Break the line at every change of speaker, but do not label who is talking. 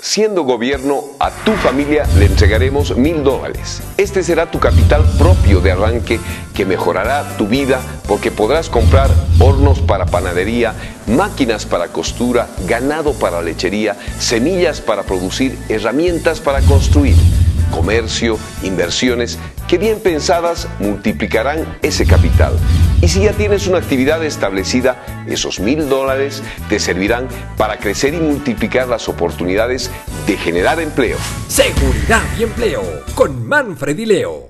Siendo gobierno, a tu familia le entregaremos mil dólares. Este será tu capital propio de arranque que mejorará tu vida porque podrás comprar hornos para panadería, máquinas para costura, ganado para lechería, semillas para producir, herramientas para construir comercio, inversiones que bien pensadas multiplicarán ese capital. Y si ya tienes una actividad establecida, esos mil dólares te servirán para crecer y multiplicar las oportunidades de generar empleo.
Seguridad y empleo con Manfred y Leo.